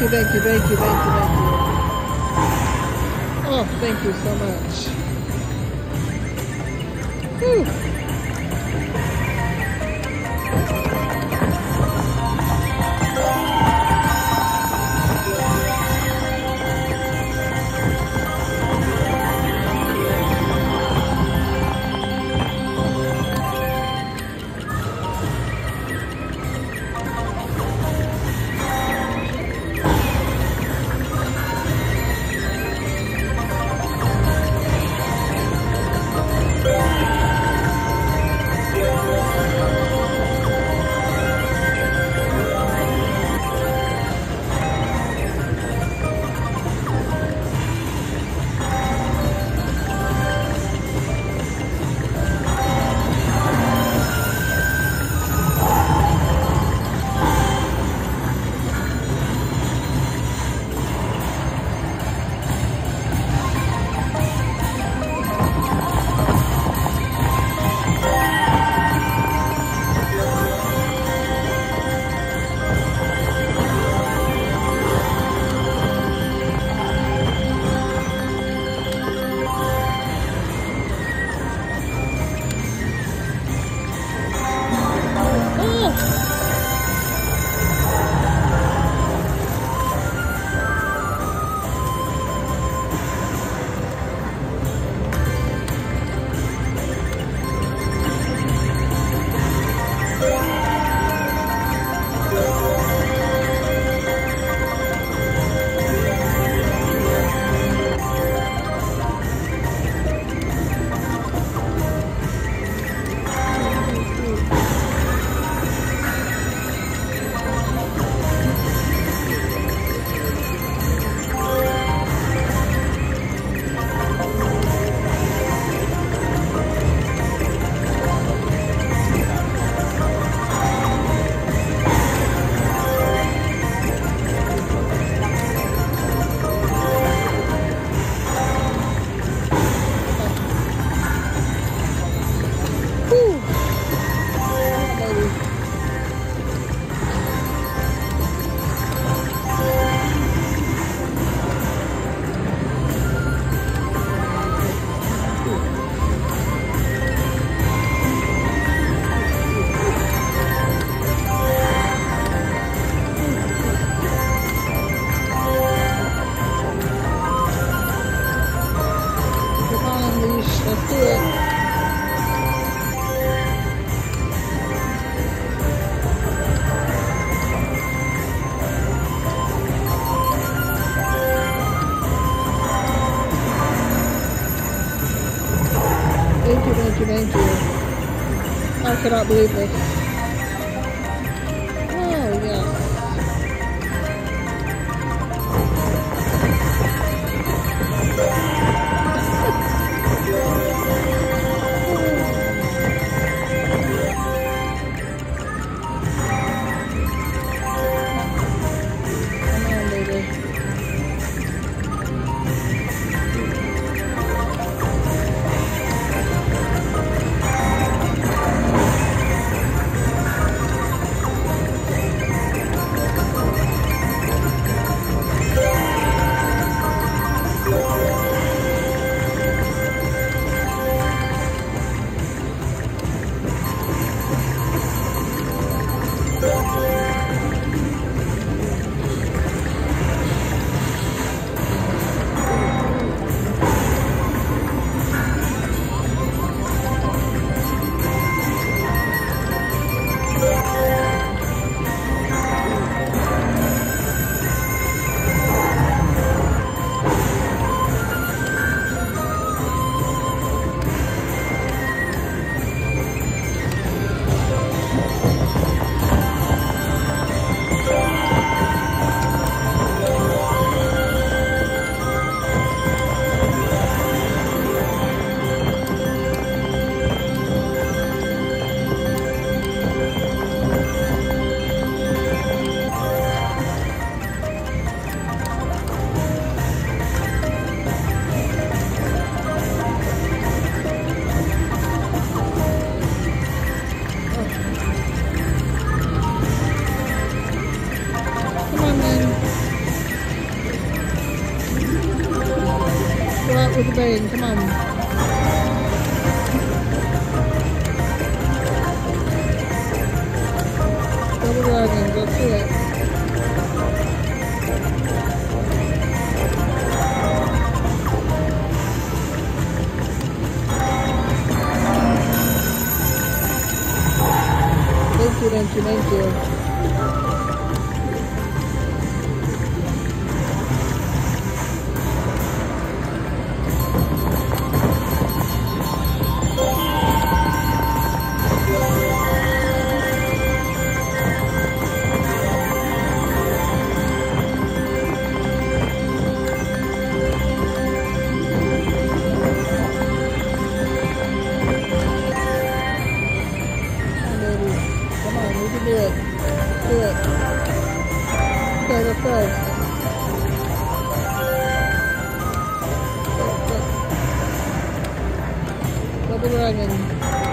you, thank you, thank you, thank you, thank you. Oh, thank you so much. Whew. Cannot believe this. Dragon, come on. Double dragon, let's do it. Thank you, thank you, thank you. Dragon.